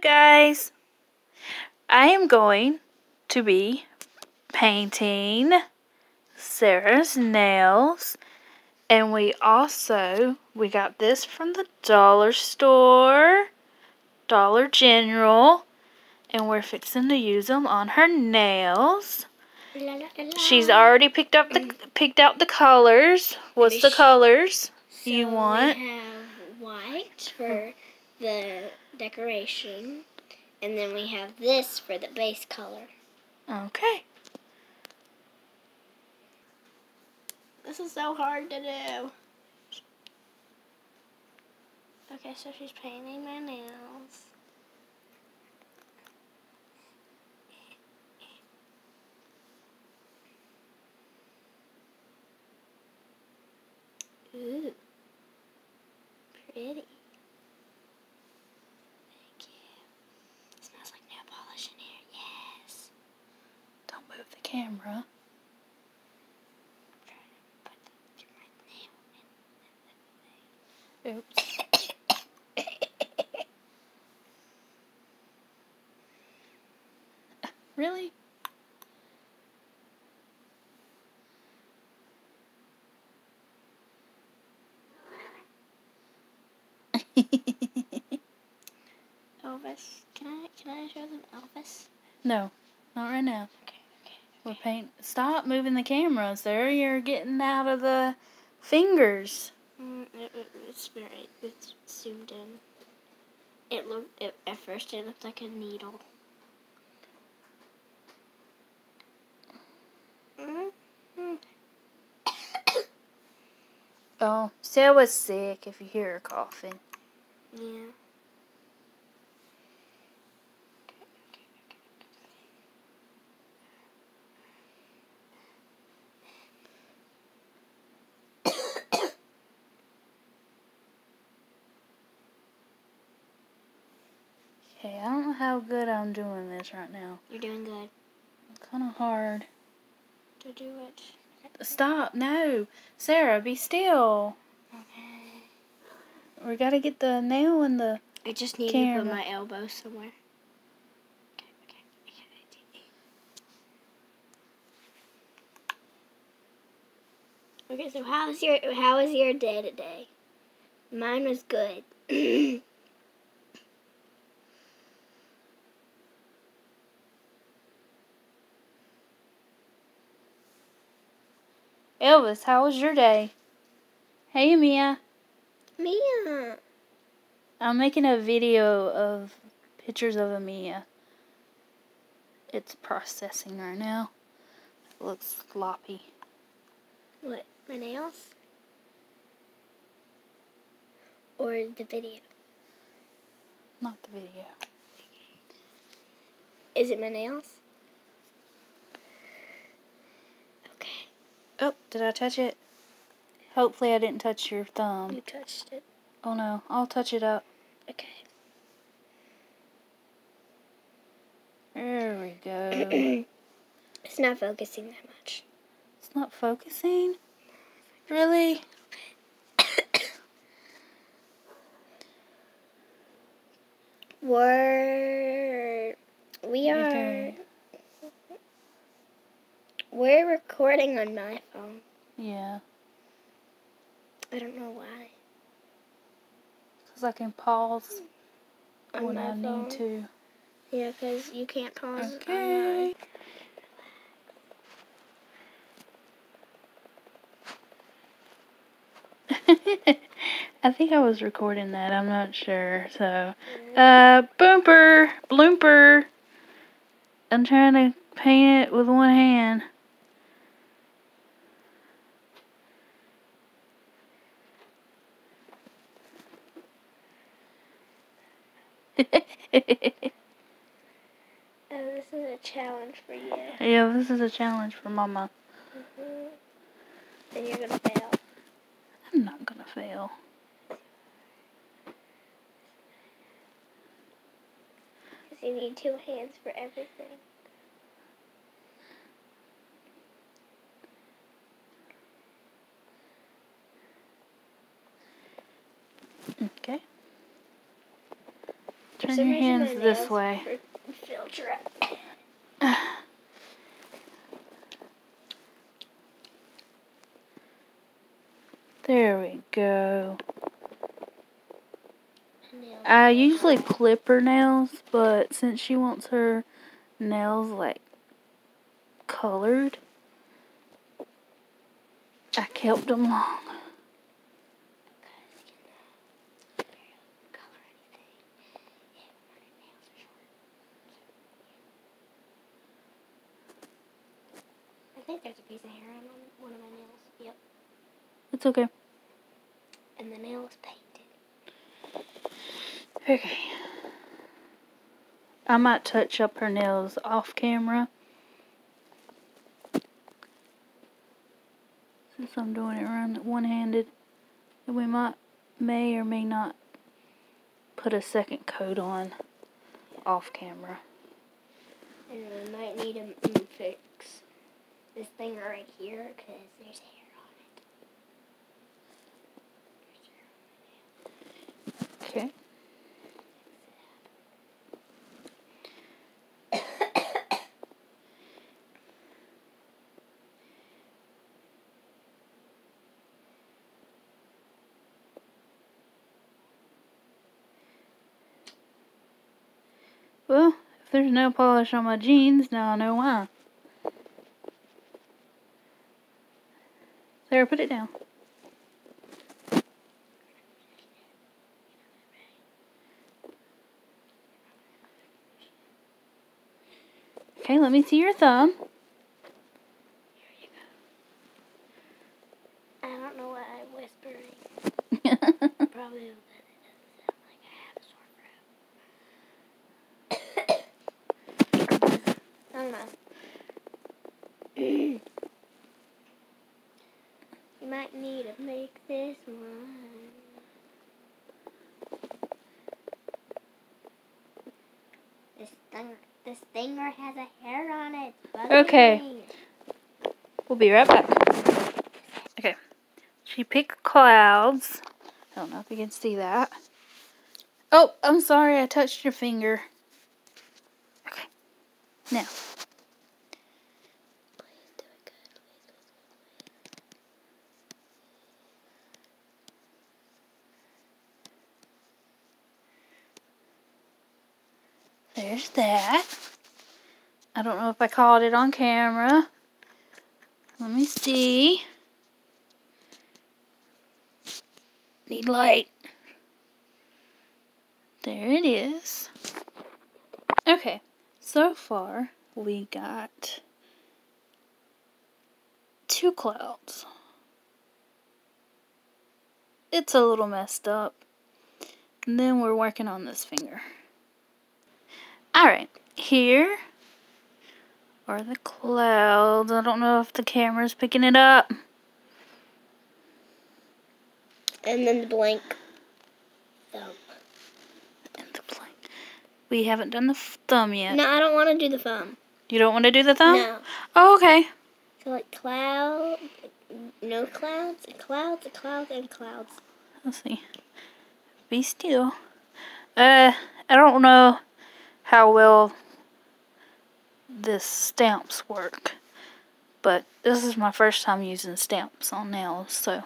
guys, I am going to be painting Sarah's nails. And we also we got this from the dollar store Dollar General. And we're fixing to use them on her nails. La, la, la, la. she's already picked up the picked out the colors. What's the colors So you want? We have white for the decoration, and then we have this for the base color. okay This is so hard to do. Okay, so she's painting my nails. Ooh, pretty. Thank you. smells like nail polish in here. Yes. don't move the camera trying to put the, my nail in. oops really Elvis, can I can I show them Elvis? no not right now. We're paint. Stop moving the cameras. There, you're getting out of the fingers. Mm, it, it, it's very it's zoomed in. It looked it, at first it looked like a needle. Mm-hmm. Oh, Sarah's sick. If you hear her coughing. Yeah. Okay, I don't know how good I'm doing this right now. You're doing good. It's kind of hard. To do it. Stop! No, Sarah, be still. Okay. We gotta get the nail in the. I just need to Camera. put my elbow somewhere. Okay, okay, okay. Okay, so how's your how was your day today? Mine was good. Elvis, how was your day? Hey, Mia. Mia. I'm making a video of pictures of Amia. It's processing right now. It looks sloppy. What? My nails? Or the video? Not the video. Is it my nails? Okay. Oh, did I touch it? Hopefully I didn't touch your thumb. You touched it. Oh no, I'll touch it up. Okay. There we go. it's not focusing that much. it's not focusing? Really? We're we are Okay. we're recording on my phone. Yeah. I don't know why. Because I can pause On when I phone. need to. Yeah, because you can't pause. Okay. I think I was recording that. I'm not sure. So, uh, boomer, blooper. I'm trying to paint it with one hand. Oh, this is a challenge for you. yeah, this is a challenge for Mama. Mhm. And you're gonna fail. I'm not gonna fail. Because you need two hands for everything. Your hands this way. There we go. I usually clip her nails, but since she wants her nails like colored, I kept them long. I think there's a piece of hair on one of my nails. Yep. It's okay. And the nail is painted. Okay. I might touch up her nails off camera. Since I'm doing it run one handed. And we might may or may not put a second coat on off camera. And we might need a fix this thing right here because there's hair on it. Okay. Well, if there's no polish on my jeans, now I know why. Sarah, put it down. Okay, let me see your thumb. I don't know why I'm whispering. Probably that it doesn't sound like I have a sore throat. I don't know. you might need to make this one. This thing, this thinger has a hair on it. Okay. me. We'll be right back. Okay. She picked clouds. I don't know if you can see that. Oh, I'm sorry, I touched your finger. Okay. Now. Please do it good. There's that. I don't know if I caught it on camera. Let me see. Need light. There it is. Okay, so far we got two clouds. It's a little messed up. And then we're working on this finger. Alright, here are the clouds. I don't know if the camera's picking it up. And then the blank thumb. And the blank. We haven't done the thumb yet. No, I don't want to do the thumb. You don't want to do the thumb? No. Oh, okay. So like cloud, no clouds, clouds, clouds, and clouds. Let's see. Be still. Uh, I don't know how well this stamps work, but this is my first time using stamps on nails, so.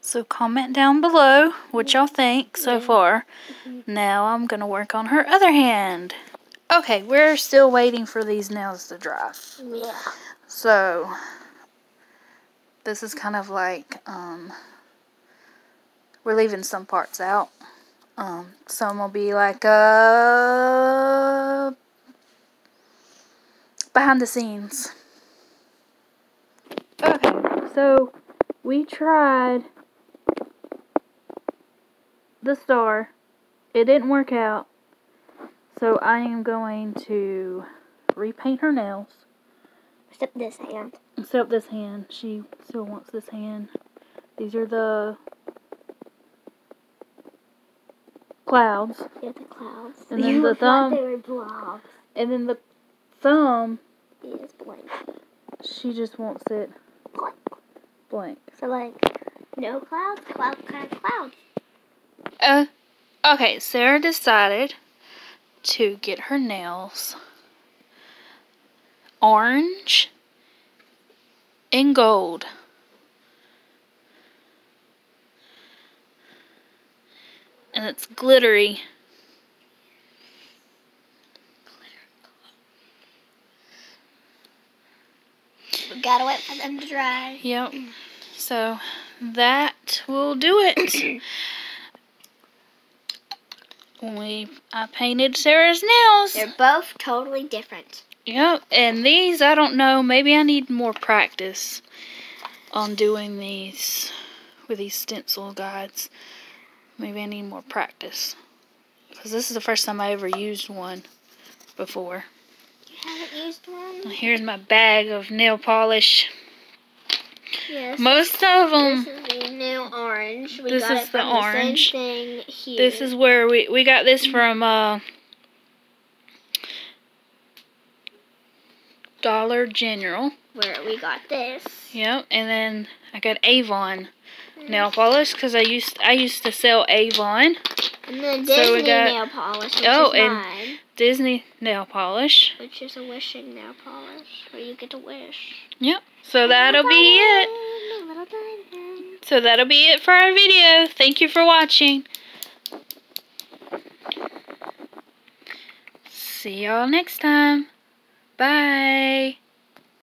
So comment down below what y'all think so far. Now I'm gonna work on her other hand. Okay, we're still waiting for these nails to dry. Yeah. So this is kind of like um we're leaving some parts out. Um some will be like uh behind the scenes. Okay, so we tried the star. It didn't work out. So I am going to repaint her nails. Except this hand. Except this hand. She still wants this hand. These are the clouds. Yeah, the clouds. And then You the thumb. They were blobs. And then the thumb, is blank. she just wants it Blank. blank. So like, no clouds, cloud, cloud, clouds. Uh, okay, Sarah decided to get her nails orange and gold. And it's glittery. We gotta wait for them to dry. Yep. So that will do it. we I painted Sarah's nails. They're both totally different. Yep, and these I don't know, maybe I need more practice on doing these with these stencil guides. Maybe I need more practice. Because this is the first time I ever used one before. You haven't used one? Here's my bag of nail polish. Yes. Most of them, This is the new orange. We This got is it the from orange. The same thing here. this is where we, we got this from uh, Dollar General. where we got this. Yep, and then I got Avon nail polish because I used I used to sell Avon And then So we got- nail polish, Oh, is and- mine. Disney nail polish. Which is a wishing nail polish, where you get to wish. Yep. So that'll be it. So that'll be it for our video. Thank you for watching. See y'all next time. Bye.